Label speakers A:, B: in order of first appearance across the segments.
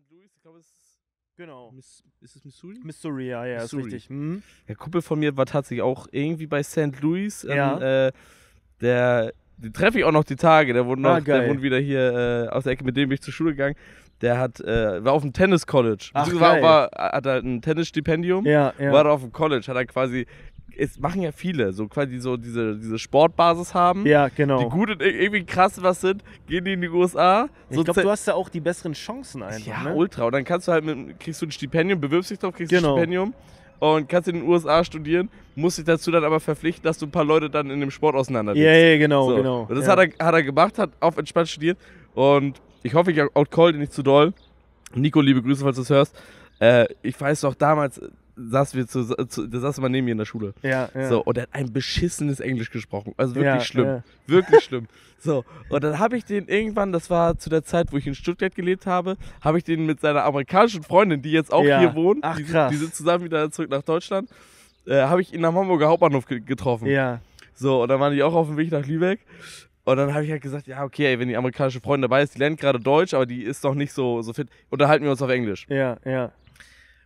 A: St. Louis, ich glaube, es ist.
B: Genau.
A: Miss, ist es Missouri?
B: Missouri, ja, ja,
A: Missouri.
B: ist richtig. Mhm.
A: Der Kumpel von mir war tatsächlich auch irgendwie bei St. Louis. ähm,
B: Ja.
A: äh, der, den treffe ich auch noch die Tage. Der wohnt, noch,
B: Ah,
A: der wohnt wieder hier äh, aus der Ecke, mit dem bin ich zur Schule gegangen. Der hat, äh, war auf dem Tennis-College.
B: Ach,
A: Beziehungsweise
B: geil.
A: war, war, hat er ein Tennisstipendium.
B: Ja, ja.
A: War auf dem College. Hat er quasi, es machen ja viele, so quasi so diese, diese Sportbasis haben.
B: ja, genau.
A: Die gut und irgendwie krass was sind, gehen die in die USA.
B: ich glaube, du hast da auch die besseren Chancen einfach.
A: Ja,
B: ne?
A: ultra. Und dann kannst du halt mit, kriegst du ein Stipendium, bewirbst dich drauf, kriegst
B: Genau.
A: ein Stipendium und kannst in den USA studieren, musst dich dazu dann aber verpflichten, dass du ein paar Leute dann in dem Sport auseinander
B: Ja, ja, genau,
A: so.
B: genau.
A: Und das
B: ja.
A: hat, er, hat er gemacht, hat auf entspannt studiert und ich hoffe, ich outcall dir nicht zu doll. Nico, liebe Grüße, falls du es hörst. Äh, ich weiß doch, damals äh, saß wir zu, zu, der saß immer neben mir in der Schule.
B: Ja, ja.
A: So, und er hat ein beschissenes Englisch gesprochen. Also wirklich
B: Ja,
A: schlimm.
B: ja.
A: Wirklich schlimm. So, und dann habe ich den irgendwann, das war zu der Zeit, wo ich in Stuttgart gelebt habe, habe ich den mit seiner amerikanischen Freundin, die jetzt auch
B: Ja.
A: hier wohnt,
B: Ach,
A: die, die sind zusammen wieder zurück nach Deutschland, äh, habe ich ihn am Hamburger Hauptbahnhof ge getroffen.
B: Ja,
A: So, und dann waren die auch auf dem Weg nach Lübeck. Und dann habe ich halt gesagt, ja, okay, ey, wenn die amerikanische Freundin dabei ist, die lernt gerade Deutsch, aber die ist doch nicht so, so fit, unterhalten wir uns auf Englisch.
B: ja, ja.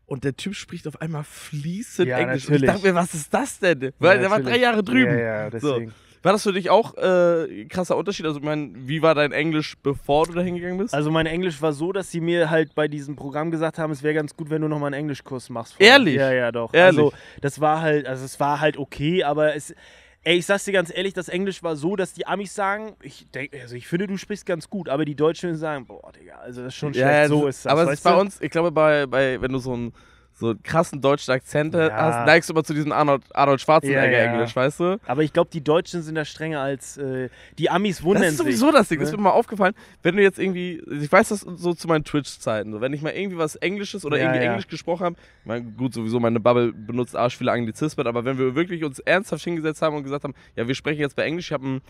A: Und der Typ spricht auf einmal fließend
B: Ja,
A: Englisch. Und ich
B: natürlich.
A: dachte mir, was ist das denn? Weil der war drei
B: natürlich.
A: Jahre drüben.
B: Ja, ja, deswegen.
A: War das für dich auch äh, krasser Unterschied? Also, ich meine, wie war dein Englisch, bevor du da hingegangen bist?
B: Also mein Englisch war so, dass sie mir halt bei diesem Programm gesagt haben, es wäre ganz gut, wenn du nochmal einen Englischkurs machst.
A: Ehrlich?
B: Ja, ja, doch.
A: Ehrlich?
B: Also das war halt, also es war halt okay, aber es, ey, ich sag's dir ganz ehrlich, das Englisch war so, dass die Amis sagen, ich denke, also ich finde, du sprichst ganz gut, aber die Deutschen sagen, boah, Digga, also das ist schon schlecht, so ist das.
A: Aber es ist bei
B: du?
A: uns, ich glaube, bei, bei wenn du so einen, so einen krassen deutschen Akzent
B: Ja.
A: hast, neigst du immer zu diesem Arnold, Arnold Schwarzenegger
B: Ja, ja.
A: Weißt du?
B: Aber ich glaube, die Deutschen sind da strenger als äh, die Amis wundern
A: Das ist
B: sich.
A: sowieso das Ding. Das
B: ne?
A: ist mir mal aufgefallen, wenn du jetzt irgendwie, ich weiß das so zu meinen Twitch-Zeiten, so, wenn ich mal irgendwie was Englisches oder irgendwie. Englisch gesprochen habe, ich meine, gut, sowieso meine Bubble benutzt arsch viele Anglizismen, aber wenn wir wirklich uns ernsthaft hingesetzt haben und gesagt haben, ja, wir sprechen jetzt bei Englisch, ich habe einen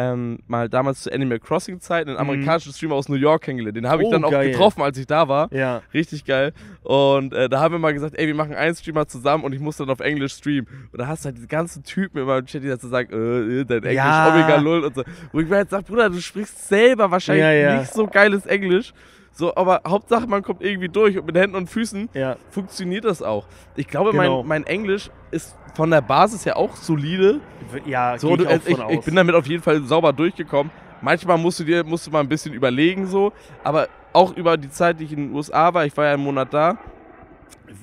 A: ähm, mal damals zu Animal Crossing Zeiten einen amerikanischen Streamer aus New York kennengelernt. Den habe ich
B: Mhm. Oh,
A: dann auch
B: geil.
A: getroffen, als ich da war.
B: Ja.
A: Richtig geil. Und äh, da haben wir mal gesagt, ey, wir machen einen Streamer zusammen und ich muss dann auf Englisch streamen. Und da hast du halt diese ganzen Typen immer im Chat, die dazu sagen, äh, äh, dein Englisch,
B: Ja.
A: Omega Null und so. Wo ich mir halt sage, Bruder, du sprichst selber wahrscheinlich
B: Ja, ja.
A: nicht so geiles Englisch. So, aber Hauptsache, man kommt irgendwie durch und mit Händen und Füßen
B: Ja.
A: funktioniert das auch. Ich glaube,
B: Genau.
A: mein, mein Englisch ist von der Basis her auch solide.
B: Ja,
A: So,
B: ich auch
A: ich, ich bin damit auf jeden Fall sauber durchgekommen. Manchmal musst du dir musst du mal ein bisschen überlegen so, aber auch über die Zeit, die ich in den USA war, ich war ja einen Monat da.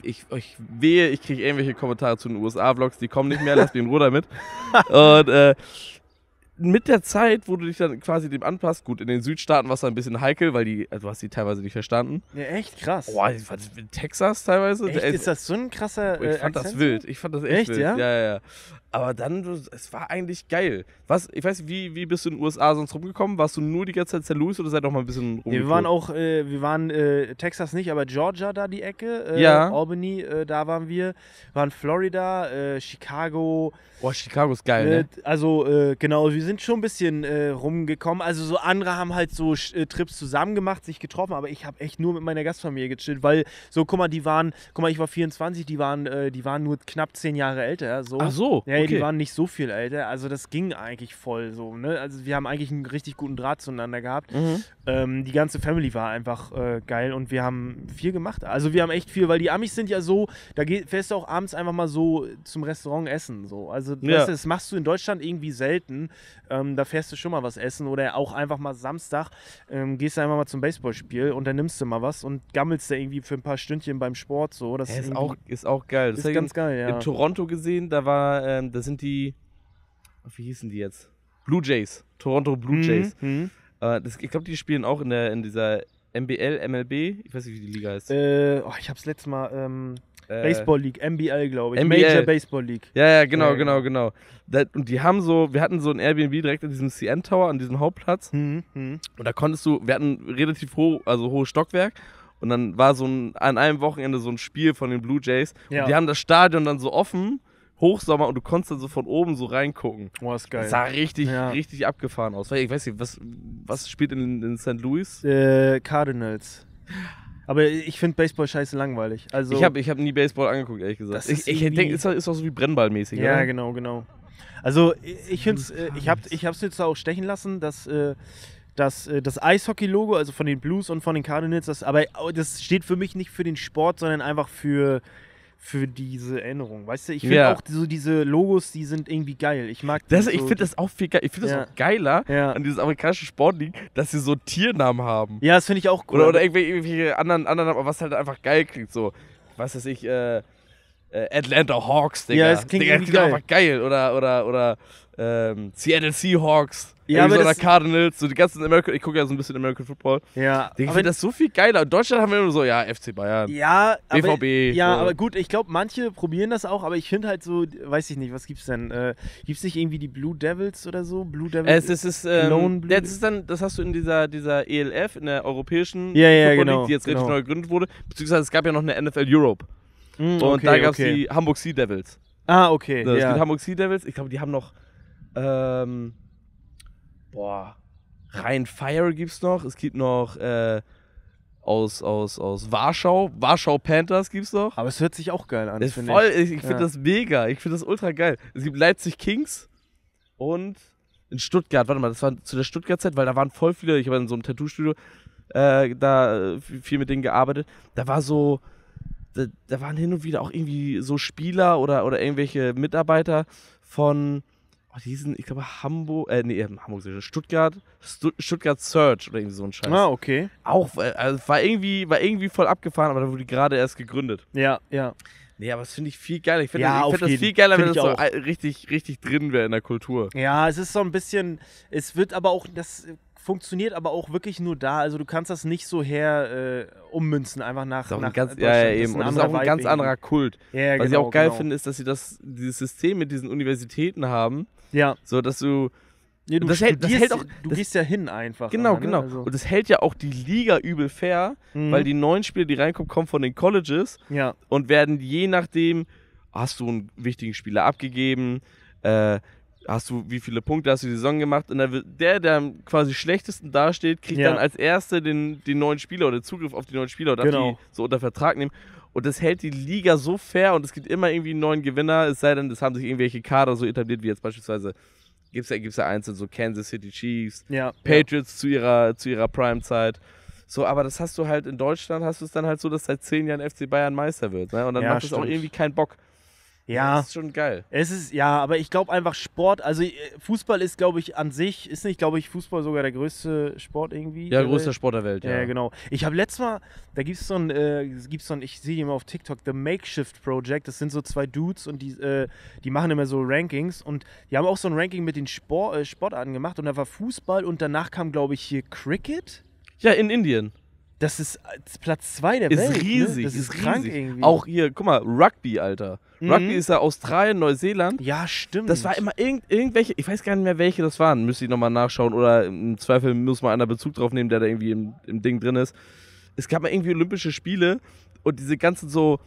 A: Ich, ich wehe, ich kriege irgendwelche Kommentare zu den USA-Vlogs, die kommen nicht mehr, lass mich in Ruhe damit. Und äh, mit der Zeit, wo du dich dann quasi dem anpasst, gut, in den Südstaaten war es ein bisschen heikel, weil die, also du hast die teilweise nicht verstanden.
B: ja, echt krass.
A: Boah, ich fand das in Texas teilweise.
B: echt, ist das so ein krasser
A: ich
B: äh,
A: fand das
B: Akzent?
A: wild. Ich fand das echt,
B: Echt,
A: wild.
B: Ja,
A: ja, ja. Aber dann, es war eigentlich geil. Was, ich weiß nicht, wie, wie bist du in den USA sonst rumgekommen? Warst du nur die ganze Zeit St. Louis oder seid auch mal ein bisschen
B: Nee, wir waren auch, äh, wir waren äh, Texas nicht, aber Georgia da die Ecke, äh,
A: Ja.
B: Albany, äh, da waren wir, wir waren Florida, äh, Chicago,
A: Boah, Chicago ist geil,
B: äh,
A: ne?
B: also genau, wir sind schon ein bisschen rumgekommen, also so andere haben halt so Trips zusammen gemacht, sich getroffen, aber ich habe echt nur mit meiner Gastfamilie gechillt, weil so, guck mal, die waren, guck mal, ich war 24, die waren, äh, die waren nur knapp zehn Jahre älter, so.
A: Ach so,
B: Ja,
A: okay.
B: die waren nicht so viel älter, also das ging eigentlich voll so, ne? Also wir haben eigentlich einen richtig guten Draht zueinander gehabt.
A: Mhm.
B: Ähm, die ganze Family war einfach äh, geil und wir haben viel gemacht. Also wir haben echt viel, weil die Amis sind ja so, da geht, fährst du auch abends einfach mal so zum Restaurant essen. So. Also
A: Ja.
B: weißt du, das machst du in Deutschland irgendwie selten. Ähm, da fährst du schon mal was essen oder auch einfach mal Samstag ähm, gehst du einfach mal zum Baseballspiel und dann nimmst du mal was und gammelst da irgendwie für ein paar Stündchen beim Sport. So. Das
A: Ja, ist, auch, ist auch geil. Das
B: ist ganz geil, ja.
A: in Toronto gesehen, da war, ähm, da sind die, wie hießen die jetzt? Blue Jays. Toronto Blue Jays.
B: Mhm.
A: Äh, das, ich glaube, die spielen auch in, der, in dieser MBL, MLB. Ich weiß nicht, wie die Liga heißt.
B: Äh, oh, ich hab's letztes Mal, ähm,
A: Äh,
B: Baseball League, MBL, glaube ich.
A: MBL.
B: Major Baseball League.
A: Ja, ja, genau,
B: Ja,
A: genau, genau. Da, und die haben so, wir hatten so ein Airbnb direkt an diesem CN Tower, an diesem Hauptplatz.
B: Mhm. Mhm.
A: Und da konntest du, wir hatten relativ hoch, also hohes Stockwerk. Und dann war so ein, an einem Wochenende so ein Spiel von den Blue Jays.
B: Ja.
A: Und die haben das Stadion dann so offen, Hochsommer, und du konntest dann so von oben so reingucken.
B: Boah, ist geil.
A: Das sah richtig,
B: Ja.
A: richtig abgefahren aus. Ich weiß nicht, was, was spielt in, in St. Louis?
B: Äh, Cardinals. Aber ich finde Baseball scheiße langweilig. Also,
A: ich habe ich hab nie Baseball angeguckt, ehrlich gesagt. Ich, ich denke, ist, ist doch so wie Brennballmäßig,
B: Ja,
A: oder?
B: genau, genau. Also ich- finde ich habe ich hab's jetzt auch stechen lassen, dass äh, das, äh, das Eishockey-Logo, also von den Blues und von den Cardinals. Das, aber das steht für mich nicht für den Sport, sondern einfach für, für diese Erinnerung. Weißt du, ich finde
A: Ja.
B: auch so diese Logos, die sind irgendwie geil. Ich mag
A: Das, ich
B: so,
A: finde das auch viel geil. Ich finde das
B: Ja.
A: auch geiler
B: Ja.
A: an dieses amerikanische Sportligen, dass sie so Tiernamen haben.
B: Ja, das finde ich auch cool.
A: Oder, oder irgendwelche, irgendwelche anderen, anderen, aber was halt einfach geil klingt. So, was weiß ich, äh, Atlanta Hawks, Digga.
B: Ja, es klingt
A: Digga,
B: irgendwie
A: klingt
B: geil.
A: einfach geil. Oder, oder, oder ähm, Seattle Seahawks.
B: Ja, aber
A: so,
B: das-
A: Cardinals. So die ganzen American, ich gucke ja so ein bisschen American Football.
B: ja,
A: Ich
B: aber-
A: finde das so viel geiler. In Deutschland haben wir immer so, ja, FC Bayern.
B: Ja, aber,
A: BVB,
B: Ja,
A: so.
B: aber gut, ich glaube, manche probieren das auch, aber ich finde halt so, weiß ich nicht, was gibt's denn? Äh, gibt's nicht irgendwie die Blue Devils oder so? Blue Devils?
A: Es, es ist,
B: Lone
A: ähm,
B: Blue-
A: das ist dann, das hast du in dieser, dieser ELF, in der europäischen
B: Ja, ja,
A: Football
B: genau,
A: League, die jetzt richtig
B: genau.
A: neu gegründet wurde. Beziehungsweise es gab ja noch eine NFL Europe. Und
B: okay,
A: da gab es
B: okay.
A: die Hamburg Sea Devils.
B: Ah, okay.
A: Es
B: ja.
A: gibt Hamburg Sea Devils. Ich glaube, die haben noch, ähm, boah, Rhein Fire gibt's noch. Es gibt noch, äh, aus, aus, aus Warschau, Warschau Panthers gibt's noch.
B: aber es hört sich auch geil an.
A: Ist
B: finde
A: voll, ich, ich finde
B: Ja.
A: das mega. Ich finde das ultra geil. Es gibt Leipzig Kings und in Stuttgart, warte mal, das war zu der Stuttgart-Zeit, weil da waren voll viele, ich habe in so einem Tattoo-Studio äh, da äh, viel mit denen gearbeitet. Da war so, da, da waren hin und wieder auch irgendwie so Spieler oder, oder irgendwelche Mitarbeiter von, oh, die hießen, ich glaube, Hamburg, äh, nee, Hamburg, Stuttgart, Stu Stuttgart Search oder irgendwie so ein Scheiß.
B: Ah, okay.
A: Auch, äh, also war irgendwie, war irgendwie voll abgefahren, aber da wurde gerade erst gegründet.
B: Ja, ja.
A: Nee, aber das finde ich viel geiler. Ich finde
B: Ja, auf
A: find das viel geiler, wenn das
B: ich
A: so
B: auch.
A: richtig, richtig drin wäre in der Kultur.
B: Ja, es ist so ein bisschen, es wird aber auch, das funktioniert aber auch wirklich nur da. Also du kannst das nicht so her äh, ummünzen, einfach nach,
A: Das ist auch
B: nach
A: ein ganz, ja, ja, eben. Und das ist
B: anderer
A: auch ein
B: Vibe
A: ganz
B: irgendwie.
A: anderer Kult.
B: Ja,
A: Was
B: genau,
A: ich auch geil
B: genau.
A: finde, ist, dass sie das, dieses System mit diesen Universitäten haben,
B: Ja,
A: so dass du.
B: nee, du,
A: das hält- das hält auch-
B: du
A: das-
B: gehst ja hin einfach.
A: Genau,
B: immer, ne?
A: genau.
B: Also,
A: Und das hält ja auch die Liga übel fair,
B: mhm.
A: weil die neuen Spieler, die reinkommen, kommen von den Colleges
B: Ja,
A: und werden je nachdem, hast du einen wichtigen Spieler abgegeben, äh, hast du, wie viele Punkte hast du die Saison gemacht und der, der am quasi schlechtesten dasteht, kriegt
B: Ja.
A: dann als Erster den, den neuen Spieler oder Zugriff auf die neuen Spieler oder
B: Genau.
A: die so unter Vertrag nehmen. Und das hält die Liga so fair und es gibt immer irgendwie einen neuen Gewinner, es sei denn, es haben sich irgendwelche Kader so etabliert, wie jetzt beispielsweise, gibt es ja, gibt's ja einzeln, so Kansas City Chiefs,
B: ja.
A: Patriots zu ihrer, zu ihrer Prime-Zeit. So, aber das hast du halt in Deutschland, hast du es dann halt so, dass seit zehn Jahren FC Bayern Meister wird. Ne? Und dann
B: Ja,
A: macht es auch irgendwie keinen Bock.
B: Ja,
A: Das ist schon geil.
B: Es ist, ja, aber ich glaube einfach Sport, also äh, Fußball ist, glaube ich, an sich, ist nicht, glaube ich, Fußball sogar der größte Sport irgendwie?
A: Ja,
B: der
A: größter
B: Welt?
A: Sport der Welt, ja.
B: Ja, genau. Ich habe letztes Mal, da gibt es so ein, äh, gibt's so ein, ich sehe die immer auf TikTok, The Makeshift Project. Das sind so zwei Dudes und die, äh, die machen immer so Rankings und die haben auch so ein Ranking mit den Sport, äh, Sportarten gemacht und da war Fußball und danach kam, glaube ich, hier Cricket.
A: Ja, in Indien.
B: Das ist äh, Platz zwei der
A: Ist
B: Welt.
A: riesig,
B: Ne? Das ist,
A: ist
B: krank
A: riesig.
B: irgendwie.
A: Auch hier, guck mal, Rugby, Alter.
B: Mhm.
A: Rugby ist ja Australien, Neuseeland.
B: Ja, stimmt.
A: Das war immer irgend, irgendwelche, ich weiß gar nicht mehr, welche das waren. Müsste ich nochmal nachschauen oder im Zweifel muss mal einer Bezug drauf nehmen, der da irgendwie im, im Ding drin ist. Es gab mal irgendwie Olympische Spiele und diese ganzen so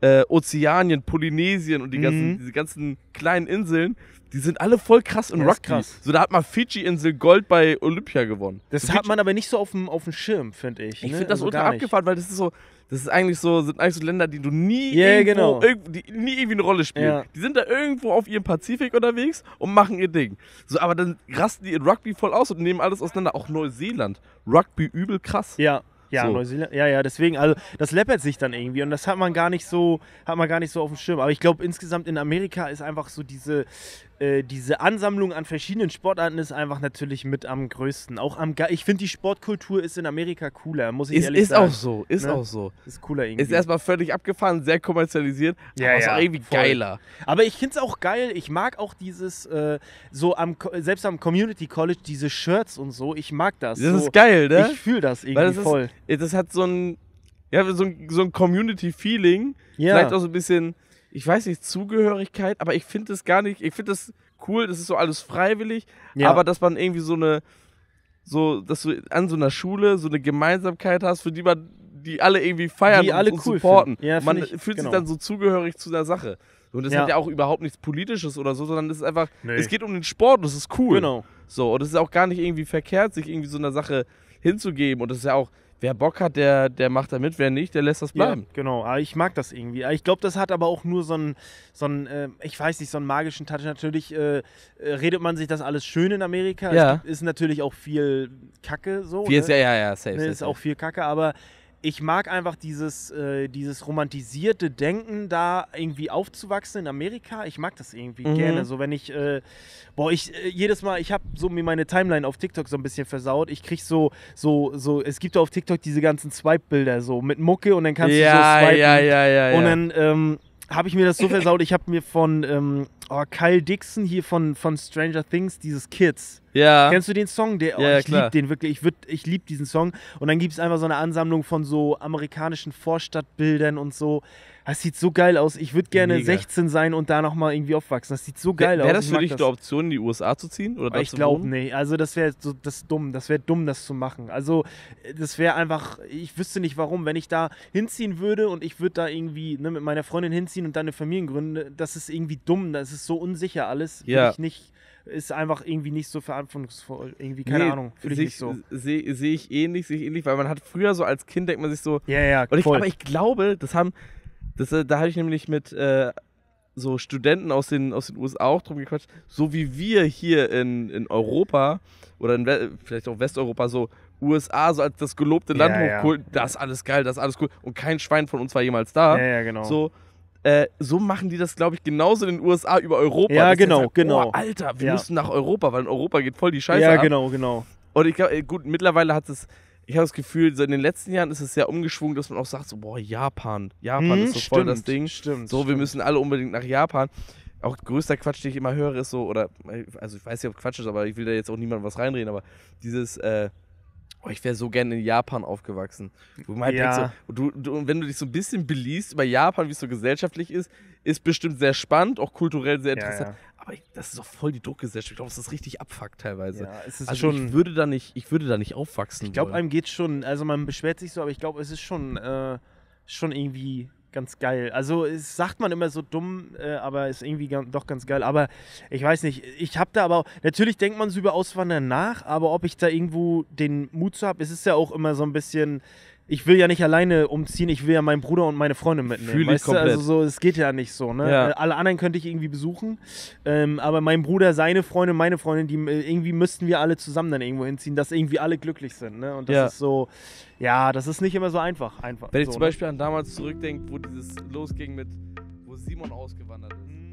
A: äh, Ozeanien, Polynesien und die ganzen,
B: Mhm.
A: diese ganzen kleinen Inseln, die sind alle voll krass
B: Ja, ist
A: Rugby.
B: krass.
A: So, da hat mal Fidschi-Insel Gold bei Olympia gewonnen.
B: Das
A: so
B: hat man aber nicht so auf dem, auf dem Schirm, finde ich.
A: Ich
B: ne?
A: finde das
B: Also
A: ultra abgefahren, weil das ist so, das ist eigentlich so, sind eigentlich so Länder, die du nie
B: Ja,
A: irgendwo,
B: genau.
A: irgend- die nie irgendwie eine Rolle spielen.
B: Ja.
A: Die sind da irgendwo auf ihrem Pazifik unterwegs und machen ihr Ding. So, aber dann rasten die in Rugby voll aus und nehmen alles auseinander. Auch Neuseeland. Rugby übel krass.
B: Ja. Ja,
A: So.
B: Neuseeland, ja, ja, deswegen, also das läppert sich dann irgendwie und das hat man gar nicht so, hat man gar nicht so auf dem Schirm. Aber ich glaube, insgesamt in Amerika ist einfach so diese, äh, diese Ansammlung an verschiedenen Sportarten ist einfach natürlich mit am größten. Auch am, ich finde die Sportkultur ist in Amerika cooler, muss ich
A: Ist,
B: ehrlich
A: ist
B: sagen.
A: auch so, ist
B: Ne?
A: auch so.
B: Ist cooler irgendwie.
A: Ist erstmal völlig abgefahren, sehr kommerzialisiert,
B: Ja,
A: aber ist
B: ja,
A: auch irgendwie
B: voll.
A: geiler.
B: Aber ich finde es auch geil. Ich mag auch dieses, äh, so am, selbst am Community College, diese Shirts und so. Ich mag das.
A: Das
B: so,
A: ist geil, ne?
B: Ich fühle das irgendwie
A: das ist,
B: voll.
A: Das hat so ein, ja, so ein, so ein Community-Feeling.
B: Ja.
A: Vielleicht auch so ein bisschen, ich weiß nicht, Zugehörigkeit, aber ich finde das gar nicht, ich finde das cool, das ist so alles freiwillig,
B: Ja.
A: aber dass man irgendwie so eine, so, dass du an so einer Schule so eine Gemeinsamkeit hast, für die man, die alle irgendwie feiern
B: Die
A: und,
B: alle
A: und
B: cool
A: supporten.
B: finden. Ja,
A: man
B: ich,
A: fühlt
B: genau.
A: sich dann so zugehörig zu der Sache. Und das
B: Ja.
A: hat ja auch überhaupt nichts Politisches oder so, sondern es ist einfach,
B: Nee.
A: es geht um den Sport und das ist cool.
B: Genau.
A: So, und es ist auch gar nicht irgendwie verkehrt, sich irgendwie so einer Sache hinzugeben. Und das ist ja auch, wer Bock hat, der, der macht da mit, wer nicht, der lässt das bleiben.
B: Ja, genau, aber ich mag das irgendwie. Ich glaube, das hat aber auch nur so einen, so einen äh, ich weiß nicht, so einen magischen Touch. Natürlich äh, äh, redet man sich das alles schön in Amerika.
A: Ja.
B: Es gibt, ist natürlich auch viel Kacke so.
A: Viel ist,
B: ne?
A: ja, ja, ja, safe.
B: Ne,
A: safe,
B: ist auch viel Kacke, aber ich mag einfach dieses, äh, dieses romantisierte Denken, da irgendwie aufzuwachsen in Amerika. Ich mag das irgendwie
A: Mhm.
B: gerne. So, wenn ich, äh, boah, ich äh, jedes Mal, ich habe so mir meine Timeline auf TikTok so ein bisschen versaut. Ich krieg so, so, so, es gibt auf TikTok diese ganzen Swipe-Bilder so mit Mucke und dann kannst du so
A: ja,
B: swipen.
A: ja, ja, ja, ja.
B: Und dann ähm, habe ich mir das so versaut. Ich habe mir von ähm, oh, Kyle Dixon hier von, von Stranger Things dieses Kids.
A: ja.
B: Kennst du den Song? Der, oh,
A: Ja,
B: ich
A: klar.
B: liebe den wirklich. Ich, würd- ich liebe diesen Song. Und dann gibt es einfach so eine Ansammlung von so amerikanischen Vorstadtbildern und so. Das sieht so geil aus. Ich würde gerne
A: Mega.
B: 16 sein und da nochmal irgendwie aufwachsen. Das sieht so geil aus.
A: Wäre das für dich eine Option, in die USA zu ziehen? Oder
B: ich glaube nicht. Also das wäre so das dumm. Das wäre dumm, das zu machen. Also äh, das wäre einfach, ich wüsste nicht warum. Wenn ich da hinziehen würde und ich würde da irgendwie ne, mit meiner Freundin hinziehen und dann eine Familie gründen, das ist irgendwie dumm. Das ist so unsicher alles.
A: Ja.
B: ich nicht, ist einfach irgendwie nicht so verantwortungsvoll. Irgendwie, keine
A: Nee,
B: Ahnung. Fühle ich nicht so.
A: Sehe seh ich ähnlich, sehe ich ähnlich, weil man hat früher so als Kind, denkt man sich so,
B: Ja, ja,
A: Und ich,
B: voll.
A: aber ich glaube, das haben, das, äh, da habe ich nämlich mit äh, so Studenten aus den, aus den USA auch drum gequatscht, so wie wir hier in, in Europa oder in, We- vielleicht auch Westeuropa so USA so als das gelobte Land
B: Ja, ja.
A: hochholen, das ist alles geil, das ist alles cool und kein Schwein von uns war jemals da.
B: ja, ja, genau.
A: So, äh, so machen die das, glaube ich, genauso in den USA über Europa.
B: Ja,
A: die
B: genau,
A: sagen,
B: genau.
A: Oh, Alter, wir
B: Ja.
A: müssen nach Europa, weil in Europa geht voll die Scheiße
B: ja,
A: ab.
B: genau, genau.
A: Und ich glaube, gut, mittlerweile hat es, ich habe das Gefühl, so in den letzten Jahren ist es sehr umgeschwungen, dass man auch sagt, so, boah, Japan, Japan
B: Hm,
A: ist so voll das
B: stimmt,
A: Ding.
B: Stimmt.
A: So, wir
B: stimmt.
A: müssen alle unbedingt nach Japan. Auch größter Quatsch, den ich immer höre, ist so, oder, also ich weiß nicht, ob Quatsch ist, aber ich will da jetzt auch niemandem was reinreden, aber dieses, äh, oh, ich wäre so gerne in Japan aufgewachsen. Man halt
B: Ja.
A: so, du, du, und wenn du dich so ein bisschen beliest über Japan, wie es so gesellschaftlich ist, ist bestimmt sehr spannend, auch kulturell sehr
B: Ja,
A: interessant.
B: ja.
A: Aber ich, das ist doch voll die Druckgesellschaft. Ich glaube, das ist richtig abfuckt teilweise.
B: Ja, es
A: Also
B: schon.
A: ich würde da nicht, ich würde da nicht aufwachsen.
B: Ich glaube, einem geht schon, also man beschwert sich so, aber ich glaube, es ist schon, äh, schon irgendwie ganz geil. Also es sagt man immer so dumm, äh, aber ist irgendwie ga- doch ganz geil. Aber ich weiß nicht, ich habe da aber, natürlich denkt man so über Auswandern nach, aber ob ich da irgendwo den Mut zu habe, es ist ja auch immer so ein bisschen, ich will ja nicht alleine umziehen, ich will ja meinen Bruder und meine Freundin mitnehmen.
A: Fühl ich
B: weißt du?
A: komplett.
B: Also so, es geht ja nicht so. Ne?
A: Ja.
B: Äh, Alle anderen könnte ich irgendwie besuchen, ähm, aber mein Bruder, seine Freundin, meine Freundin, die äh, irgendwie müssten wir alle zusammen dann irgendwo hinziehen, dass irgendwie alle glücklich sind. Ne? Und das
A: Ja.
B: ist so, ja, das ist nicht immer so einfach. einfach
A: Wenn ich
B: so,
A: zum
B: ne?
A: Beispiel an damals zurückdenke, wo dieses losging mit, wo Simon ausgewandert ist.